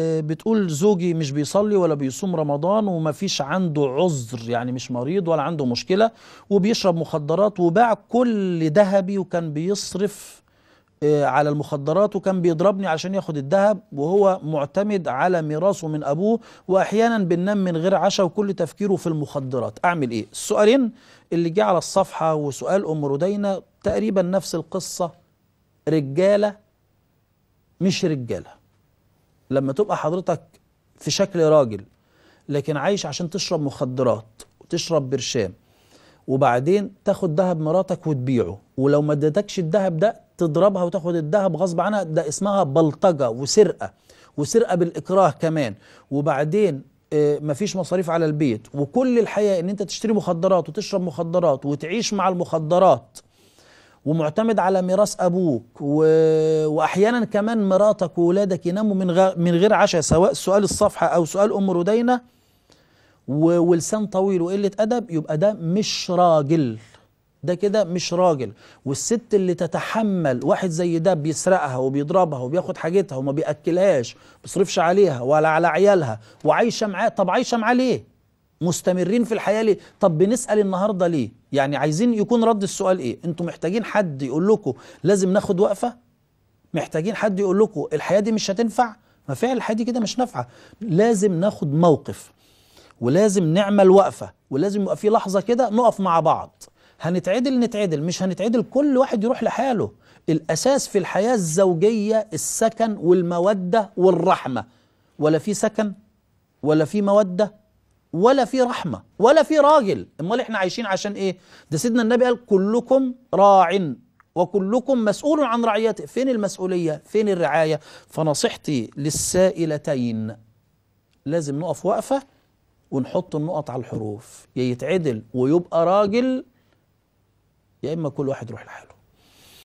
بتقول زوجي مش بيصلي ولا بيصوم رمضان ومفيش عنده عذر يعني مش مريض ولا عنده مشكلة وبيشرب مخدرات وباع كل ذهبي وكان بيصرف آه، على المخدرات وكان بيضربني عشان ياخد الذهب وهو معتمد على ميراثه من أبوه وأحيانا بننام من غير عشاء وكل تفكيره في المخدرات. أعمل إيه؟ السؤالين اللي جه على الصفحة وسؤال أم ردينه تقريبا نفس القصة رجالة مش رجالة. لما تبقى حضرتك في شكل راجل لكن عايش عشان تشرب مخدرات وتشرب برشام وبعدين تاخد ذهب مراتك وتبيعه. ولو ما ادتكش الذهب ده تضربها وتاخد الذهب غصب عنها ده اسمها بلطجة وسرقة وسرقة بالإكراه كمان. وبعدين آه، مفيش مصاريف على البيت. وكل الحياة إن أنت تشتري مخدرات وتشرب مخدرات وتعيش مع المخدرات. ومعتمد على ميراث أبوك و... وأحيانا كمان مراتك وولادك يناموا من غ... من غير عشاء سواء سؤال الصفحة أو سؤال أم ردينة و... ولسان طويل وقلة أدب يبقى ده مش راجل. ده كده مش راجل. والست اللي تتحمل واحد زي ده بيسرقها وبيضربها وبياخد حاجتها وما بيأكلهاش بيصرفش عليها ولا على عيالها وعايشة معاه طب عايشة معاه ليه؟ مستمرين في الحياة ليه؟ طب بنسأل النهارده ليه؟ يعني عايزين يكون رد السؤال إيه؟ أنتوا محتاجين حد يقول لكم لازم ناخد وقفة؟ محتاجين حد يقول لكم الحياة دي مش هتنفع؟ ما فعلا الحياة دي كده مش نافعة. لازم ناخد موقف ولازم نعمل وقفة ولازم يبقى في لحظة كده نقف مع بعض. هنتعدل نتعدل مش هنتعدل كل واحد يروح لحاله. الأساس في الحياة الزوجية السكن والمودة والرحمة. ولا في سكن ولا في مودة ولا في رحمة ولا في راجل. أمال إحنا عايشين عشان إيه؟ ده سيدنا النبي قال كلكم راع وكلكم مسؤول عن رعيته. فين المسؤولية؟ فين الرعاية؟ فنصيحتي للسائلتين. لازم نقف وقفة ونحط النقط على الحروف. يا يتعدل ويبقى راجل يا إما كل واحد يروح لحاله.